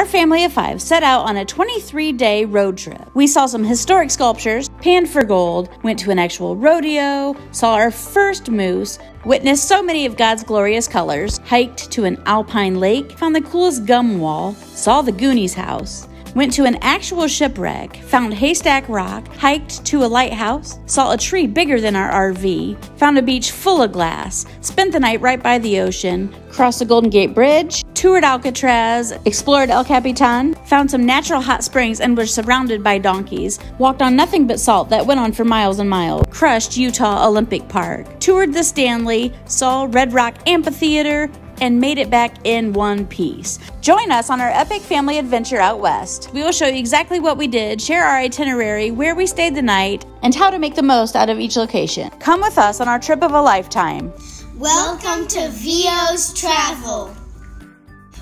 our family of five set out on a 23 day road trip. We saw some historic sculptures, panned for gold, went to an actual rodeo, saw our first moose, witnessed so many of God's glorious colors, hiked to an alpine lake, found the coolest gum wall, saw the Goonies house, went to an actual shipwreck, found Haystack Rock, hiked to a lighthouse, saw a tree bigger than our RV, found a beach full of glass, spent the night right by the ocean, crossed the Golden Gate Bridge, toured Alcatraz, explored El Capitan, found some natural hot springs and were surrounded by donkeys, walked on nothing but salt that went on for miles and miles, crushed Utah Olympic Park, toured the Stanley, saw Red Rock Amphitheater, and made it back in one piece. Join us on our epic family adventure out west. We will show you exactly what we did, share our itinerary, where we stayed the night, and how to make the most out of each location. Come with us on our trip of a lifetime. Welcome to VO's Travel.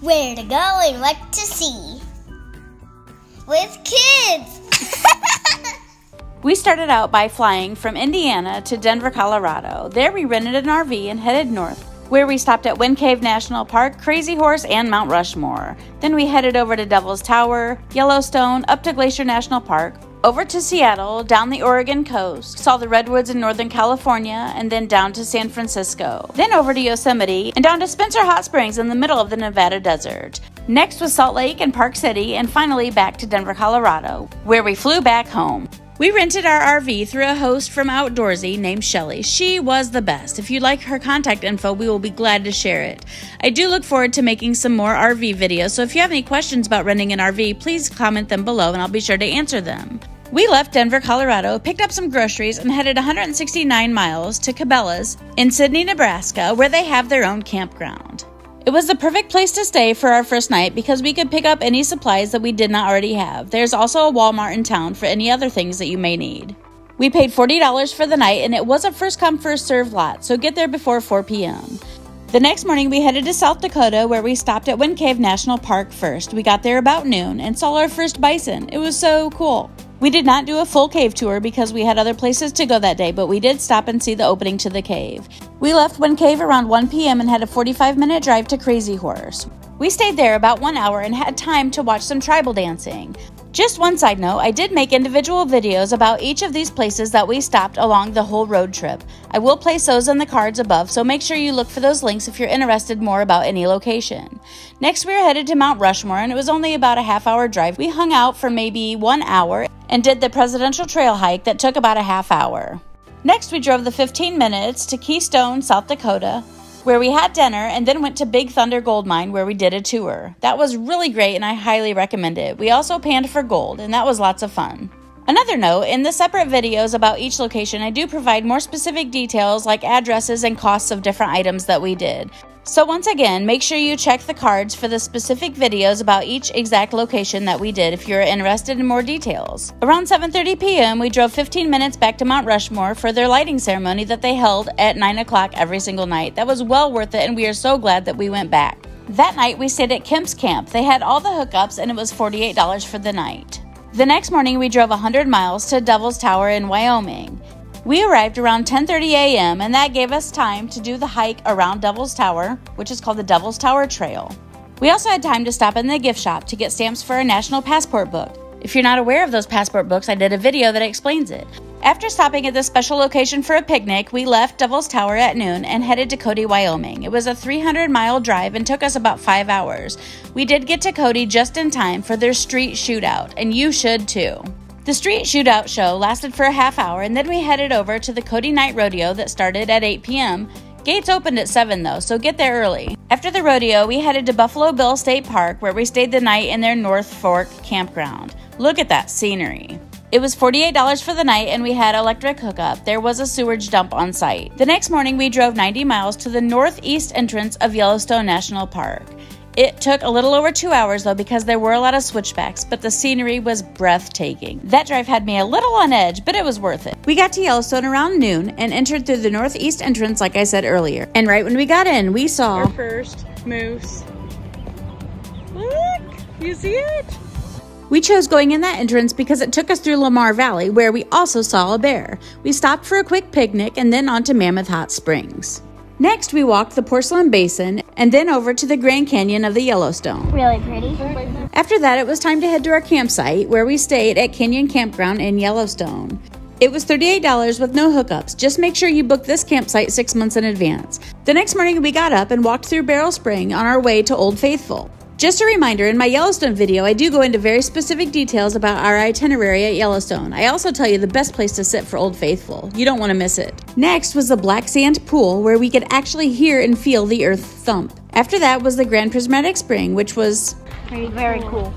Where to go and what to see. With kids. We started out by flying from Indiana to Denver, Colorado. There we rented an RV and headed north, where we stopped at Wind Cave National Park, Crazy Horse, and Mount Rushmore. Then we headed over to Devil's Tower, Yellowstone, up to Glacier National Park, over to Seattle, down the Oregon coast, saw the redwoods in Northern California, and then down to San Francisco. Then over to Yosemite, and down to Spencer Hot Springs in the middle of the Nevada desert. Next was Salt Lake and Park City, and finally back to Denver, Colorado, where we flew back home. We rented our RV through a host from Outdoorsy named Shelly. She was the best. If you'd like her contact info, we will be glad to share it. I do look forward to making some more RV videos, so if you have any questions about renting an RV, please comment them below and I'll be sure to answer them. We left Denver, Colorado, picked up some groceries, and headed 169 miles to Cabela's in Sidney, Nebraska, where they have their own campground. It was the perfect place to stay for our first night because we could pick up any supplies that we did not already have. There's also a Walmart in town for any other things that you may need. We paid $40 for the night and it was a first come first served lot, so get there before 4 p.m. The next morning we headed to South Dakota where we stopped at Wind Cave National Park first. We got there about noon and saw our first bison. It was so cool. We did not do a full cave tour because we had other places to go that day, but we did stop and see the opening to the cave. We left Wind Cave around 1 p.m. and had a 45 minute drive to Crazy Horse. We stayed there about one hour and had time to watch some tribal dancing. Just one side note, I did make individual videos about each of these places that we stopped along the whole road trip. I will place those in the cards above, so make sure you look for those links if you're interested more about any location. Next, we were headed to Mount Rushmore, and it was only about a half hour drive. We hung out for maybe one hour and did the Presidential Trail hike that took about a half hour. Next, we drove the 15 minutes to Keystone, South Dakota, where we had dinner and then went to Big Thunder Gold Mine where we did a tour. That was really great and I highly recommend it. We also panned for gold and that was lots of fun. Another note, in the separate videos about each location, I do provide more specific details like addresses and costs of different items that we did. So once again, make sure you check the cards for the specific videos about each exact location that we did if you're interested in more details. Around 7.30 p.m., we drove 15 minutes back to Mount Rushmore for their lighting ceremony that they held at 9 o'clock every single night. That was well worth it and we are so glad that we went back. That night, we stayed at Kemp's Kamp. They had all the hookups and it was $48 for the night. The next morning, we drove 100 miles to Devil's Tower in Wyoming. We arrived around 10:30 a.m. and that gave us time to do the hike around Devil's Tower, which is called the Devil's Tower Trail. We also had time to stop in the gift shop to get stamps for our national passport book. If you're not aware of those passport books, I did a video that explains it. After stopping at this special location for a picnic, we left Devil's Tower at noon and headed to Cody, Wyoming. It was a 300 mile drive and took us about five hours. We did get to Cody just in time for their street shootout, and you should too. The street shootout show lasted for a half hour, and then we headed over to the Cody Nite Rodeo that started at 8 p.m. Gates opened at 7 though, so get there early. After the rodeo, we headed to Buffalo Bill State Park where we stayed the night in their North Fork campground. Look at that scenery. It was $48 for the night and we had electric hookup. There was a sewage dump on site. The next morning, we drove 90 miles to the northeast entrance of Yellowstone National Park. It took a little over two hours though because there were a lot of switchbacks, but the scenery was breathtaking. That drive had me a little on edge, but it was worth it. We got to Yellowstone around noon and entered through the northeast entrance, like I said earlier. And right when we got in, we saw our first moose. Look, you see it? We chose going in that entrance because it took us through Lamar Valley, where we also saw a bear. We stopped for a quick picnic and then on to Mammoth Hot Springs. Next, we walked the Porcelain Basin and then over to the Grand Canyon of the Yellowstone. Really pretty. After that, it was time to head to our campsite where we stayed at Canyon Campground in Yellowstone. It was $38 with no hookups. Just make sure you book this campsite six months in advance. The next morning, we got up and walked through Barrel Spring on our way to Old Faithful. Just a reminder, in my Yellowstone video, I do go into very specific details about our itinerary at Yellowstone. I also tell you the best place to sit for Old Faithful. You don't want to miss it. Next was the Black Sand Pool, where we could actually hear and feel the earth thump. After that was the Grand Prismatic Spring, which was Very, very cool.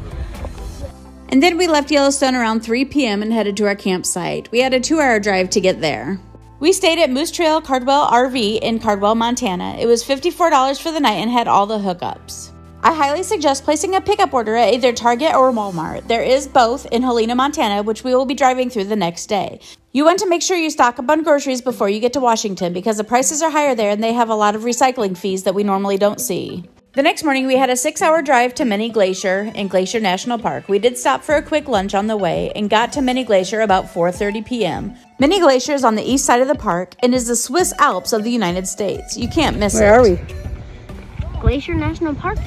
and then we left Yellowstone around 3 p.m. and headed to our campsite. We had a two hour drive to get there. We stayed at Moose Trail Cardwell RV in Cardwell, Montana. It was $54 for the night and had all the hookups. I highly suggest placing a pickup order at either Target or Walmart. There is both in Helena, Montana, which we will be driving through the next day. You want to make sure you stock up on groceries before you get to Washington because the prices are higher there and they have a lot of recycling fees that we normally don't see. The next morning, we had a six hour drive to Many Glacier in Glacier National Park. We did stop for a quick lunch on the way and got to Many Glacier about 4.30 p.m. Many Glacier is on the east side of the park and is the Swiss Alps of the United States. You can't miss Where it. are we? Glacier National Park,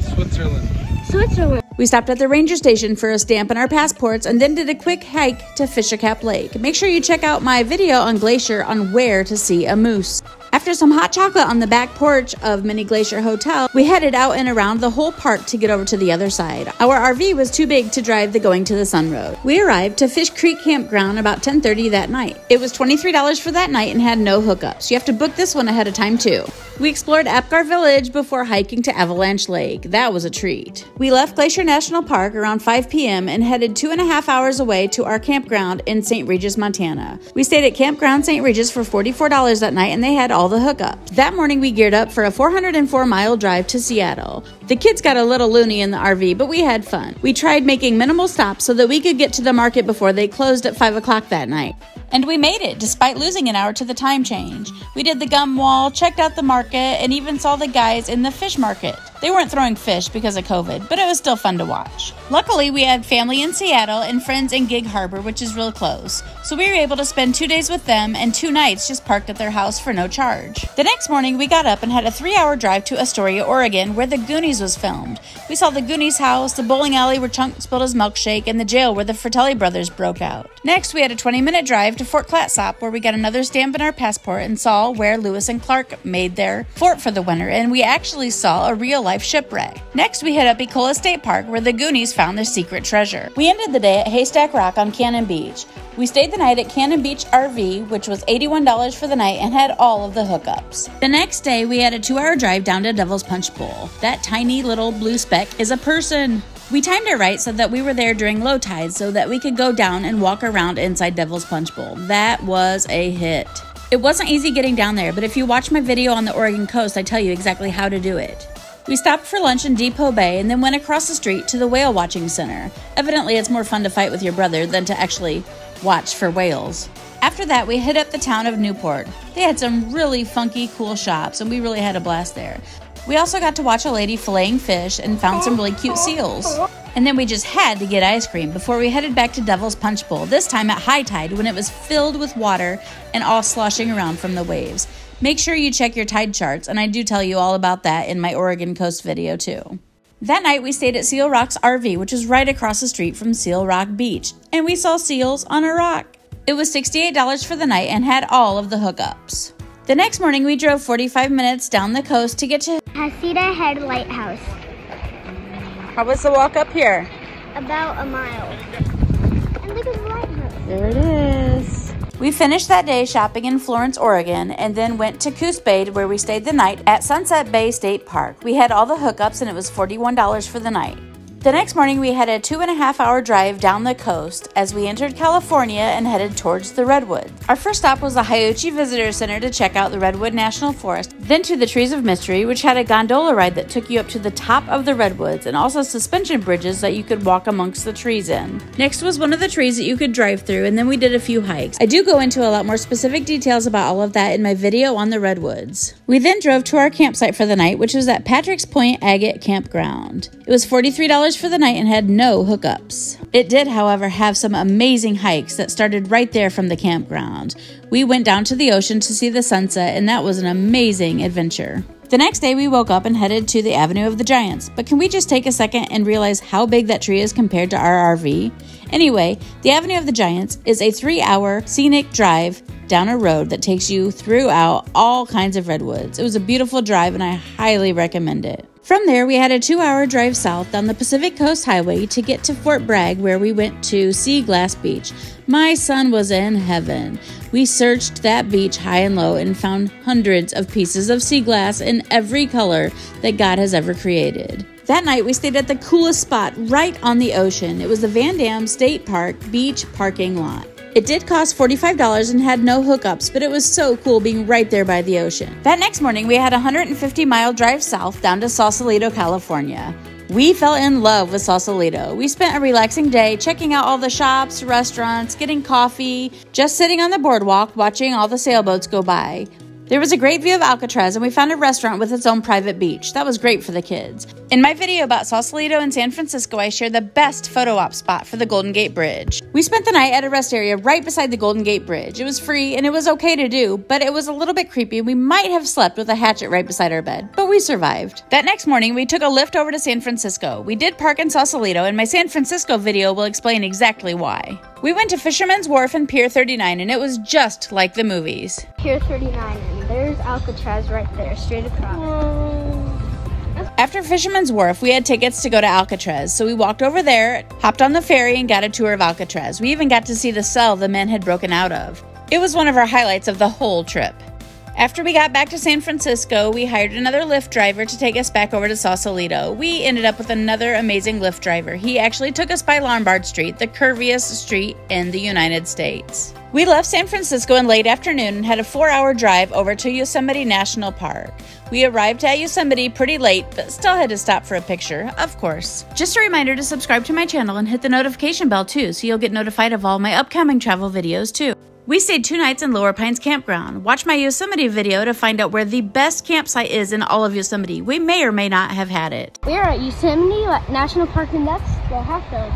Switzerland. Switzerland. We stopped at the ranger station for a stamp and our passports and then did a quick hike to Fishercap Lake. Make sure you check out my video on Glacier on where to see a moose. After some hot chocolate on the back porch of Many Glacier Hotel, we headed out and around the whole park to get over to the other side. Our RV was too big to drive the Going to the Sun Road. We arrived to Fish Creek Campground about 10:30 that night. It was $23 for that night and had no hookups. You have to book this one ahead of time too. We explored Apgar Village before hiking to Avalanche Lake. That was a treat. We left Glacier National Park around 5 p.m. and headed two and a half hours away to our campground in St. Regis, Montana. We stayed at Campground St. Regis for $44 that night and they had all the hookups. That morning we geared up for a 404 mile drive to Seattle. The kids got a little loony in the RV, but we had fun. We tried making minimal stops so that we could get to the market before they closed at 5 o'clock that night. And we made it despite losing an hour to the time change. We did the gum wall, checked out the market, and even saw the guys in the fish market. They weren't throwing fish because of COVID, but it was still fun to watch. Luckily, we had family in Seattle and friends in Gig Harbor, which is real close. So we were able to spend two days with them and two nights just parked at their house for no charge. The next morning, we got up and had a three hour drive to Astoria, Oregon, where the Goonies was filmed. We saw the Goonies house, the bowling alley where Chunk spilled his milkshake, and the jail where the Fratelli brothers broke out. Next, we had a 20 minute drive to Fort Clatsop, where we got another stamp in our passport and saw where Lewis and Clark made their fort for the winter, and we actually saw a real life shipwreck. Next, we hit up Ecola State Park, where the Goonies found their secret treasure. We ended the day at Haystack Rock on Cannon Beach. We stayed the night at Cannon Beach RV, which was $81 for the night and had all of the hookups. The next day, we had a two hour drive down to Devil's Punch Bowl. That tiny little blue speck is a person. We timed it right so that we were there during low tide so that we could go down and walk around inside Devil's Punch Bowl. That was a hit. It wasn't easy getting down there, but if you watch my video on the Oregon coast, I tell you exactly how to do it. We stopped for lunch in Depoe Bay and then went across the street to the whale watching center. Evidently, it's more fun to fight with your brother than to actually watch for whales. After that, we hit up the town of Newport. They had some really funky, cool shops, and we really had a blast there. We also got to watch a lady filleting fish and found some really cute seals. And then we just had to get ice cream before we headed back to Devil's Punch Bowl, this time at high tide when it was filled with water and all sloshing around from the waves. Make sure you check your tide charts, and I do tell you all about that in my Oregon Coast video too. That night, we stayed at Seal Rock's RV, which is right across the street from Seal Rock Beach, and we saw seals on a rock. It was $68 for the night and had all of the hookups. The next morning, we drove 45 minutes down the coast to get to. Heceta Head Lighthouse, How was the walk up here? about a mile. And look at the lighthouse. There it is. We finished that day shopping in Florence, Oregon, and then went to Coos Bay where we stayed the night at Sunset Bay State Park. We had all the hookups and it was $41 for the night. The next morning, we had a two and a half hour drive down the coast as we entered California and headed towards the Redwoods. Our first stop was the Hiouchi Visitor Center to check out the Redwood National Forest, then to the Trees of Mystery, which had a gondola ride that took you up to the top of the redwoods and also suspension bridges that you could walk amongst the trees in. Next was one of the trees that you could drive through, and then we did a few hikes. I do go into a lot more specific details about all of that in my video on the redwoods. We then drove to our campsite for the night, which was at Patrick's Point Agate Campground. It was $43 for the night and had no hookups. It did, however, have some amazing hikes that started right there from the campground. We went down to the ocean to see the sunset, and that was an amazing adventure. The next day, we woke up and headed to the Avenue of the Giants. But can we just take a second and realize how big that tree is compared to our RV? Anyway, the Avenue of the Giants is a three hour scenic drive down a road that takes you throughout all kinds of redwoods. It was a beautiful drive and I highly recommend it. From there, we had a two hour drive south down the Pacific Coast Highway to get to Fort Bragg, where we went to see Glass Beach. My son was in heaven. We searched that beach high and low and found hundreds of pieces of sea glass in every color that God has ever created. That night, we stayed at the coolest spot right on the ocean. It was the Van Damme State Park beach parking lot. It did cost $45 and had no hookups, but it was so cool being right there by the ocean. That next morning, we had a 150 mile drive south down to Sausalito, California. We fell in love with Sausalito. We spent a relaxing day checking out all the shops, restaurants, getting coffee, just sitting on the boardwalk watching all the sailboats go by. There was a great view of Alcatraz, and we found a restaurant with its own private beach. That was great for the kids. In my video about Sausalito in San Francisco, I shared the best photo op spot for the Golden Gate Bridge. We spent the night at a rest area right beside the Golden Gate Bridge. It was free and it was okay to do, but it was a little bit creepy. We might have slept with a hatchet right beside our bed, but we survived. That next morning, we took a Lyft over to San Francisco. We did park in Sausalito, and my San Francisco video will explain exactly why. We went to Fisherman's Wharf and Pier 39, and it was just like the movies. Pier 39, and there's Alcatraz right there, straight across. After Fisherman's Wharf, we had tickets to go to Alcatraz, so we walked over there, hopped on the ferry, and got a tour of Alcatraz. We even got to see the cell the men had broken out of. It was one of our highlights of the whole trip. After we got back to San Francisco, we hired another Lyft driver to take us back over to Sausalito. We ended up with another amazing Lyft driver. He actually took us by Lombard Street, the curviest street in the United States. We left San Francisco in late afternoon and had a four hour drive over to Yosemite National Park. We arrived at Yosemite pretty late, but still had to stop for a picture, of course. Just a reminder to subscribe to my channel and hit the notification bell too, so you'll get notified of all my upcoming travel videos too. We stayed two nights in Lower Pines Campground. Watch my Yosemite video to find out where the best campsite is in all of Yosemite. We may or may not have had it. We're at Yosemite National Park, and that's the hot dog.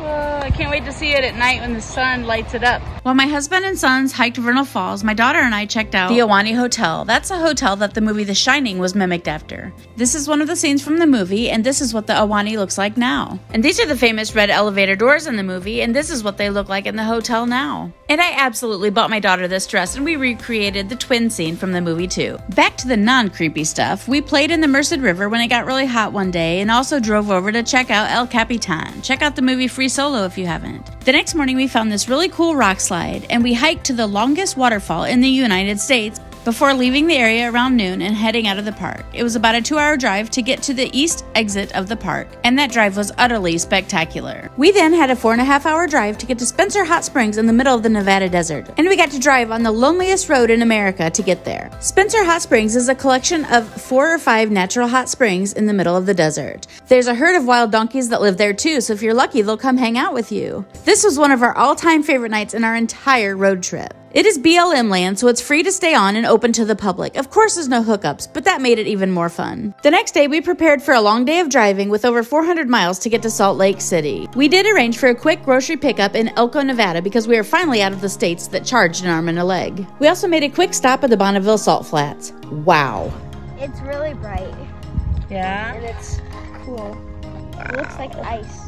Oh, I can't wait to see it at night when the sun lights it up. While my husband and sons hiked Vernal Falls, my daughter and I checked out the Ahwahnee Hotel. That's a hotel that the movie The Shining was mimicked after. This is one of the scenes from the movie, and this is what the Ahwahnee looks like now. And these are the famous red elevator doors in the movie, and this is what they look like in the hotel now. And I absolutely bought my daughter this dress, and we recreated the twin scene from the movie too. Back to the non creepy stuff, we played in the Merced River when it got really hot one day, and also drove over to check out El Capitan. Check out the movie Free Solo if you haven't. The next morning, we found this really cool rock slide, and we hiked to the longest waterfall in the United States before leaving the area around noon and heading out of the park. It was about a two hour drive to get to the east exit of the park, and that drive was utterly spectacular. We then had a four and a half hour drive to get to Spencer Hot Springs in the middle of the Nevada desert, and we got to drive on the loneliest road in America to get there. Spencer Hot Springs is a collection of four or five natural hot springs in the middle of the desert. There's a herd of wild donkeys that live there too, so if you're lucky, they'll come hang out with you. This was one of our all time favorite nights in our entire road trip. It is BLM land, so it's free to stay on and open to the public. Of course, there's no hookups, but that made it even more fun. The next day, we prepared for a long day of driving with over 400 miles to get to Salt Lake City. We did arrange for a quick grocery pickup in Elko, Nevada because we are finally out of the states that charged an arm and a leg. We also made a quick stop at the Bonneville Salt Flats. Wow. It's really bright, Yeah? and it's cool. It looks like ice.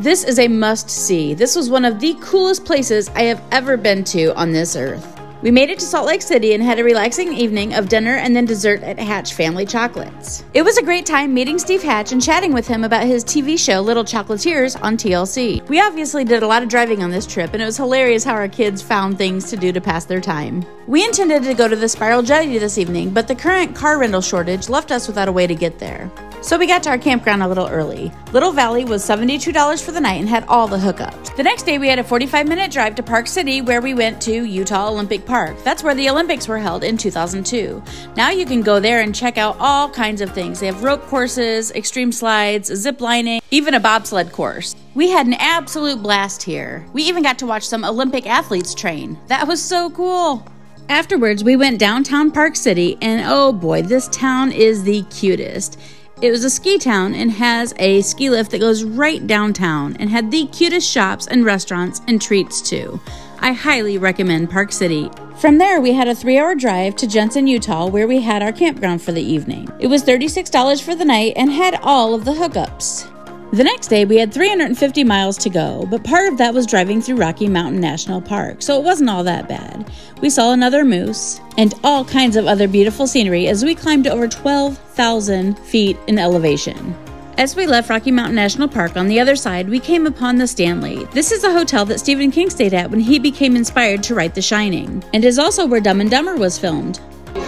This is a must see. This was one of the coolest places I have ever been to on this earth. We made it to Salt Lake City and had a relaxing evening of dinner and then dessert at Hatch Family Chocolates. It was a great time meeting Steve Hatch and chatting with him about his TV show Little Chocolatiers on TLC. We obviously did a lot of driving on this trip, and it was hilarious how our kids found things to do to pass their time. We intended to go to the Spiral Jetty this evening, but the current car rental shortage left us without a way to get there. So we got to our campground a little early. Little Valley was $72 for the night and had all the hookups. The next day we had a 45 minute drive to Park City where we went to Utah Olympic Park. That's where the Olympics were held in 2002. Now you can go there and check out all kinds of things. They have rope courses, extreme slides, zip lining, even a bobsled course. We had an absolute blast here. We even got to watch some Olympic athletes train. That was so cool. Afterwards, we went downtown Park City, and oh boy, this town is the cutest. It was a ski town and has a ski lift that goes right downtown and had the cutest shops and restaurants and treats too. I highly recommend Park City From there, we had a three hour drive to Jensen, Utah, where we had our campground for the evening. It was $36 for the night and had all of the hookups. The next day, we had 350 miles to go, but part of that was driving through Rocky Mountain National Park, so it wasn't all that bad. We saw another moose and all kinds of other beautiful scenery as we climbed over 12,000 feet in elevation. As we left Rocky Mountain National Park on the other side, we came upon the Stanley. This is a hotel that Stephen King stayed at when he became inspired to write The Shining, and is also where Dumb and Dumber was filmed. No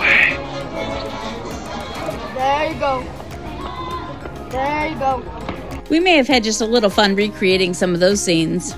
way. There you go. We may have had just a little fun recreating some of those scenes.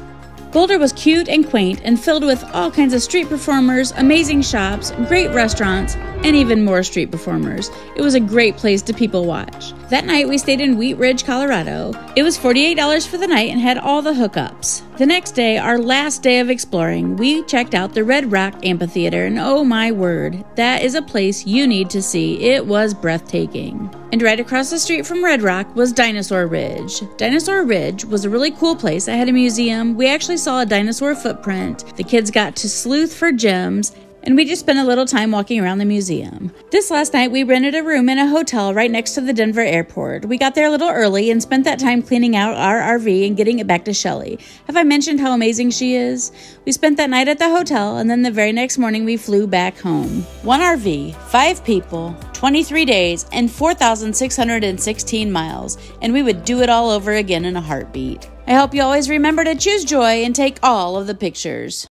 Boulder was cute and quaint and filled with all kinds of street performers, amazing shops, great restaurants, and even more street performers. It was a great place to people watch. That night we stayed in Wheat Ridge, Colorado. It was $48 for the night and had all the hookups. The next day, our last day of exploring, we checked out the Red Rock Amphitheater, and oh my word, that is a place you need to see. It was breathtaking. And right across the street from Red Rock was Dinosaur Ridge. Dinosaur Ridge was a really cool place. It had a museum. We actually saw a dinosaur footprint. The kids got to sleuth for gems and we just spent a little time walking around the museum. This last night, we rented a room in a hotel right next to the Denver airport. We got there a little early and spent that time cleaning out our RV and getting it back to Shelly. Have I mentioned how amazing she is? We spent that night at the hotel, and then the very next morning, we flew back home. One RV, five people, 23 days, and 4,616 miles, and we would do it all over again in a heartbeat. I hope you always remember to choose joy and take all of the pictures.